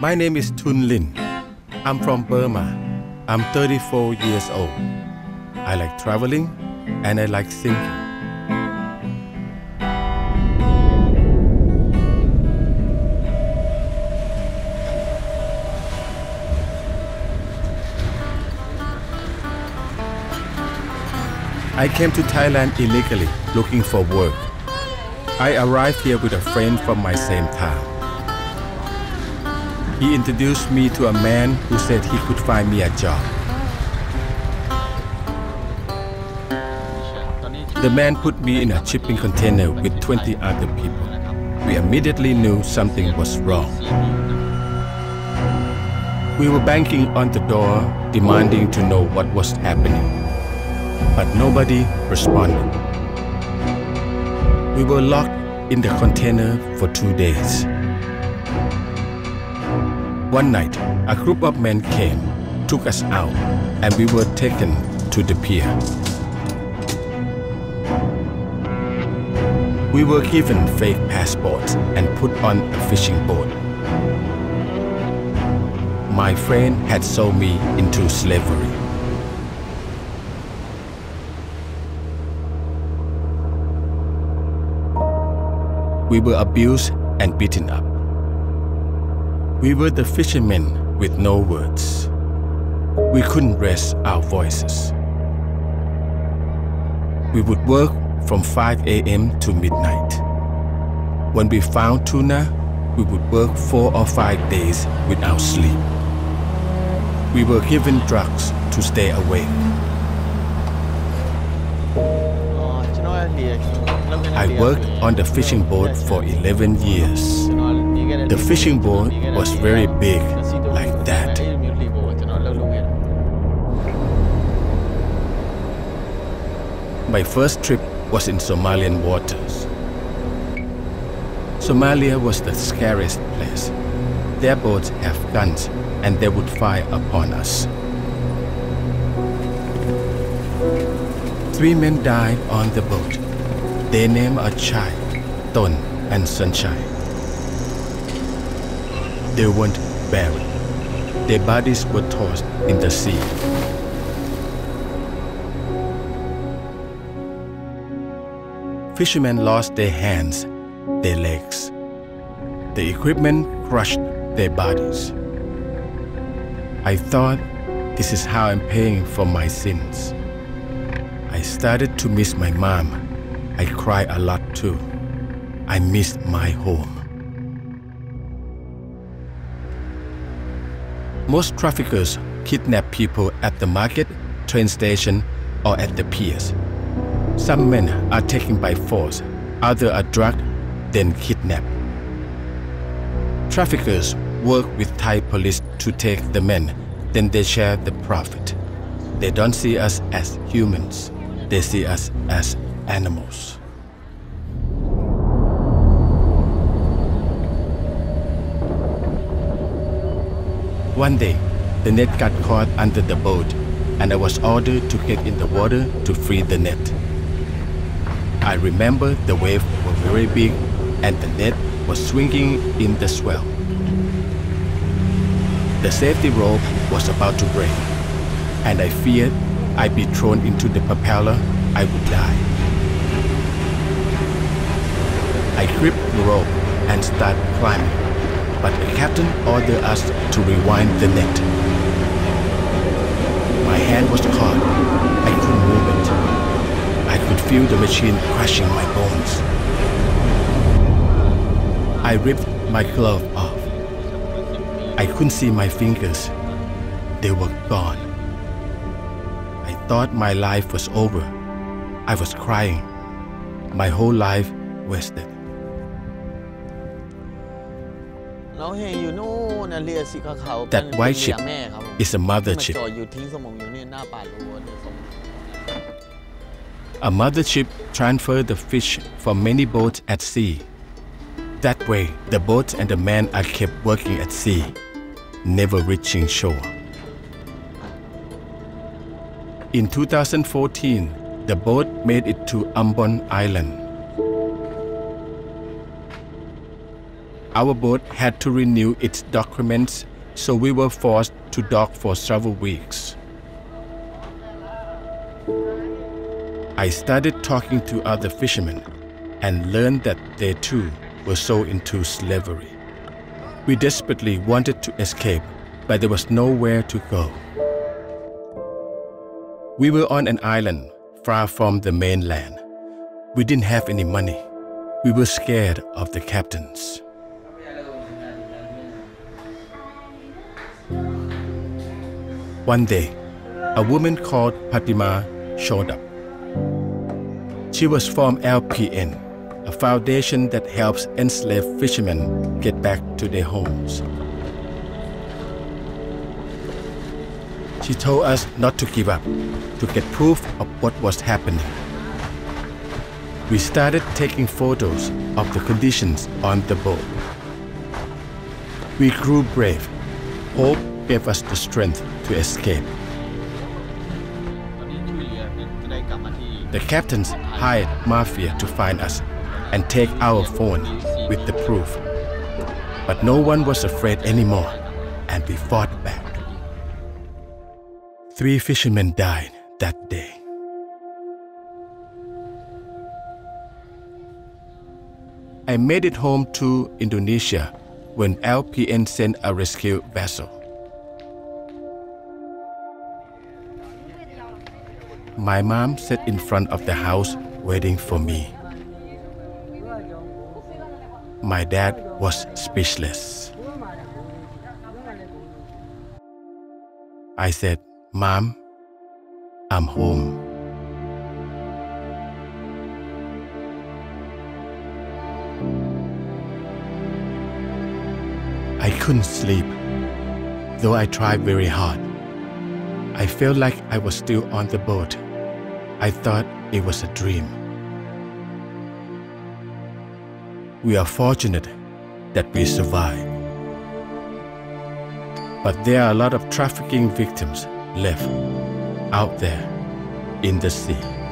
My name is Tun Lin. I'm from Burma. I'm 34 years old. I like traveling and I like singing. I came to Thailand illegally looking for work. I arrived here with a friend from my same town. He introduced me to a man who said he could find me a job. The man put me in a shipping container with 20 other people. We immediately knew something was wrong. We were banging on the door, demanding to know what was happening. But nobody responded. We were locked in the container for two days. One night, a group of men came, took us out, and we were taken to the pier. We were given fake passports and put on a fishing boat. My friend had sold me into slavery. We were abused and beaten up. We were the fishermen with no words. We couldn't raise our voices. We would work from 5 a.m. to midnight. When we found tuna, we would work four or five days without sleep. We were given drugs to stay awake. I worked on the fishing boat for 11 years. The fishing boat was very big, like that. My first trip was in Somalian waters. Somalia was the scariest place. Their boats have guns and they would fire upon us. Three men died on the boat. They named a child Ton and Sunshine. They weren't buried. Their bodies were tossed in the sea. Fishermen lost their hands, their legs. The equipment crushed their bodies. I thought, this is how I'm paying for my sins. I started to miss my mom. I cry a lot too. I miss my home. Most traffickers kidnap people at the market, train station, or at the piers. Some men are taken by force, others are drugged, then kidnapped. Traffickers work with Thai police to take the men, then they share the profit. They don't see us as humans, they see us as animals. One day, the net got caught under the boat, and I was ordered to get in the water to free the net. I remember the waves were very big and the net was swinging in the swell. The safety rope was about to break, and I feared I'd be thrown into the propeller, I would die. I gripped the rope and started climbing, but the captain ordered us to rewind the net. My hand was caught. I couldn't move it. I could feel the machine crushing my bones. I ripped my glove off. I couldn't see my fingers. They were gone. I thought my life was over. I was crying. My whole life wasted. That white ship is a mother ship. A mother ship transfers the fish from many boats at sea. That way, the boats and the men are kept working at sea, never reaching shore. In 2014, the boat made it to Ambon Island. Our boat had to renew its documents, so we were forced to dock for several weeks. I started talking to other fishermen and learned that they too were sold into slavery. We desperately wanted to escape, but there was nowhere to go. We were on an island far from the mainland. We didn't have any money. We were scared of the captains. One day, a woman called Patima showed up. She was from LPN, a foundation that helps enslaved fishermen get back to their homes. She told us not to give up, to get proof of what was happening. We started taking photos of the conditions on the boat. We grew brave. Hope gave us the strength to escape. The captains hired mafia to find us and take our phone with the proof. But no one was afraid anymore, and we fought back. Three fishermen died that day. I made it home to Indonesia when LPN sent a rescue vessel. My mom sat in front of the house waiting for me. My dad was speechless. I said, Mom, I'm home. I couldn't sleep, though I tried very hard. I felt like I was still on the boat. I thought it was a dream. We are fortunate that we survived. But there are a lot of trafficking victims left out there in the sea.